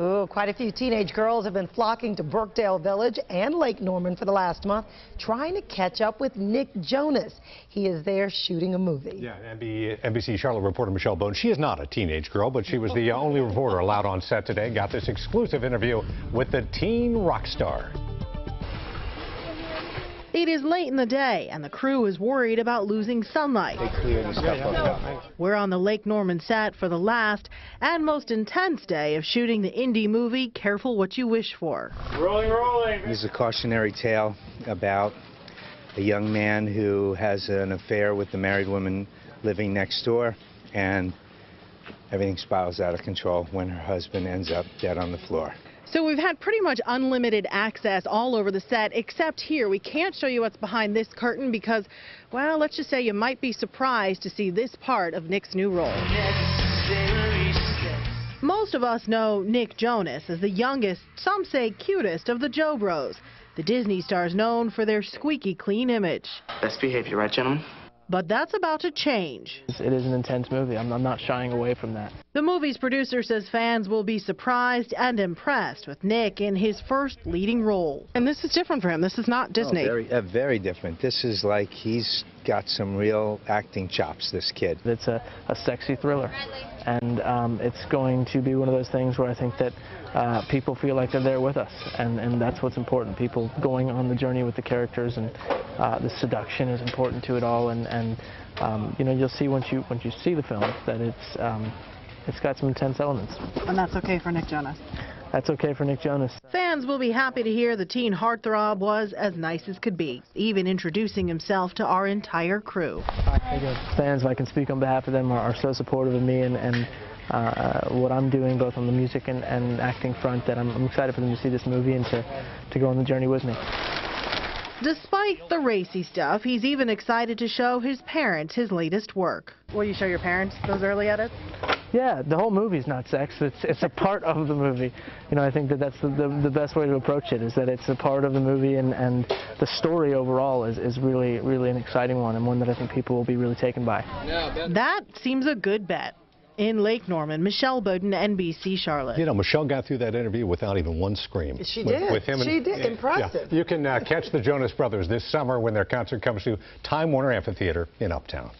Ooh, quite a few teenage girls have been flocking to Birkdale Village and Lake Norman for the last month, trying to catch up with Nick Jonas. He is there shooting a movie. Yeah, NBC Charlotte reporter Michelle Bowden. She is not a teenage girl, but she was the only reporter allowed on set today. Got this exclusive interview with the teen rock star. It is late in the day, and the crew is worried about losing sunlight. We're on the Lake Norman set for the last and most intense day of shooting the indie movie Careful What You Wish For. Rolling, rolling. This is a cautionary tale about a young man who has an affair with the married woman living next door, and everything spirals out of control when her husband ends up dead on the floor. So we've had pretty much unlimited access all over the set, except here. We can't show you what's behind this curtain because, well, let's just say you might be surprised to see this part of Nick's new role. Most of us know Nick Jonas as the youngest, some say cutest, of the Joe Bros. The Disney stars known for their squeaky clean image. Best behavior, right, gentlemen? But that's about to change. It is an intense movie. I'm, I'm not shying away from that. The movie's producer says fans will be surprised and impressed with Nick in his first leading role. And this is different for him. This is not Disney. Oh, very, uh, very different. This is like he's got some real acting chops, this kid. It's a, a sexy thriller. And um, it's going to be one of those things where I think that uh, people feel like they're there with us. And, and that's what's important. People going on the journey with the characters and uh, the seduction is important to it all. And, and um, you know, you'll see once you, once you see the film that it's, um, it's got some intense elements. And that's okay for Nick Jonas. That's okay for Nick Jonas. Fans will be happy to hear the teen heartthrob was as nice as could be, even introducing himself to our entire crew. Fans, if I can speak on behalf of them, are, are so supportive of me and, and uh, what I'm doing, both on the music and, and acting front, that I'm, I'm excited for them to see this movie and to, to go on the journey with me. Despite the racy stuff, he's even excited to show his parents his latest work. Will you show your parents those early edits? Yeah, the whole movie's not sex. It's it's a part of the movie. You know, I think that that's the, the, the best way to approach it is that it's a part of the movie and, and the story overall is, is really, really an exciting one and one that I think people will be really taken by. That seems a good bet. In Lake Norman, Michelle Bowden, NBC Charlotte. You know, Michelle got through that interview without even one scream. She with, did. With him she and, did. yeah, Impressive. Yeah. You can uh, catch the Jonas Brothers this summer when their concert comes to Time Warner Amphitheater in Uptown.